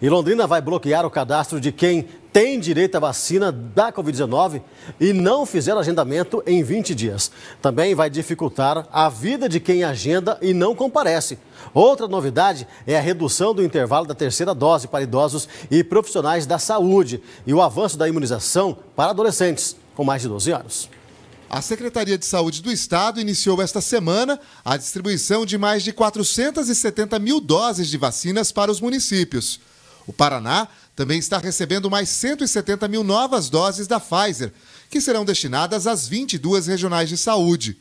E Londrina vai bloquear o cadastro de quem tem direito à vacina da Covid-19 e não fizer agendamento em 20 dias. Também vai dificultar a vida de quem agenda e não comparece. Outra novidade é a redução do intervalo da terceira dose para idosos e profissionais da saúde e o avanço da imunização para adolescentes com mais de 12 anos. A Secretaria de Saúde do Estado iniciou esta semana a distribuição de mais de 470 mil doses de vacinas para os municípios. O Paraná também está recebendo mais 170 mil novas doses da Pfizer, que serão destinadas às 22 regionais de saúde.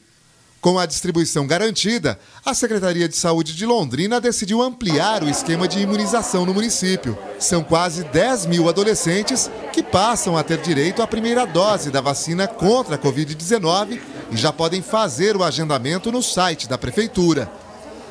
Com a distribuição garantida, a Secretaria de Saúde de Londrina decidiu ampliar o esquema de imunização no município. São quase 10 mil adolescentes que passam a ter direito à primeira dose da vacina contra a Covid-19 e já podem fazer o agendamento no site da Prefeitura.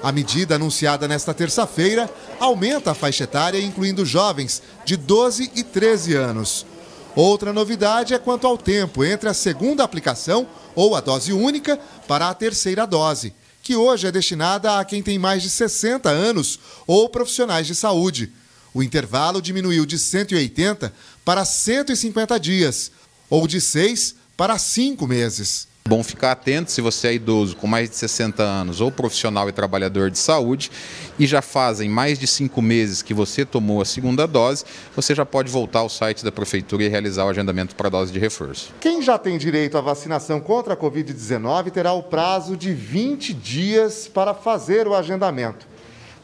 A medida anunciada nesta terça-feira aumenta a faixa etária, incluindo jovens de 12 e 13 anos. Outra novidade é quanto ao tempo entre a segunda aplicação ou a dose única para a terceira dose, que hoje é destinada a quem tem mais de 60 anos ou profissionais de saúde. O intervalo diminuiu de 180 para 150 dias, ou de 6 para 5 meses. Bom ficar atento se você é idoso com mais de 60 anos ou profissional e trabalhador de saúde e já fazem mais de cinco meses que você tomou a segunda dose, você já pode voltar ao site da Prefeitura e realizar o agendamento para a dose de reforço. Quem já tem direito à vacinação contra a Covid-19 terá o prazo de 20 dias para fazer o agendamento.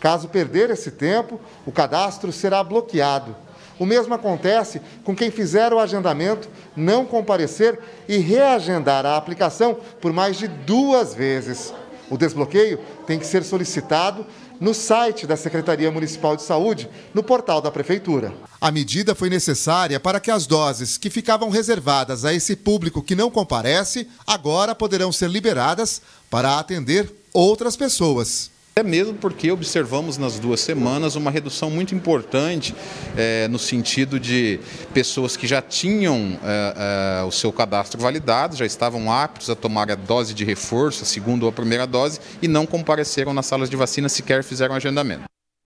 Caso perder esse tempo, o cadastro será bloqueado. O mesmo acontece com quem fizer o agendamento, não comparecer e reagendar a aplicação por mais de duas vezes. O desbloqueio tem que ser solicitado no site da Secretaria Municipal de Saúde, no portal da Prefeitura. A medida foi necessária para que as doses que ficavam reservadas a esse público que não comparece agora poderão ser liberadas para atender outras pessoas. É mesmo porque observamos nas duas semanas uma redução muito importante é, no sentido de pessoas que já tinham é, é, o seu cadastro validado, já estavam aptos a tomar a dose de reforço, a segunda ou a primeira dose, e não compareceram nas salas de vacina, sequer fizeram agendamento.